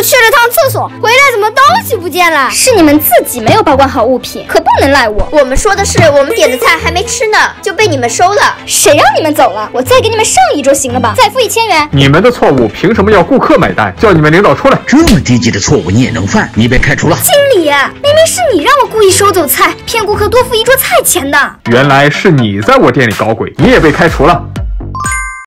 我去了趟厕所回来怎么东西不见了？是你们自己没有保管好物品可不能赖我。我们说的是我们点的菜还没吃呢就被你们收了。谁让你们走了？我再给你们上一桌行了吧？再付一千元。你们的错误凭什么要顾客买单？叫你们领导出来。这么低级的错误你也能犯？你被开除了。经理明明是你让我故意收走菜骗顾客多付一桌菜钱的原来是你在我店里搞鬼你也被开除了。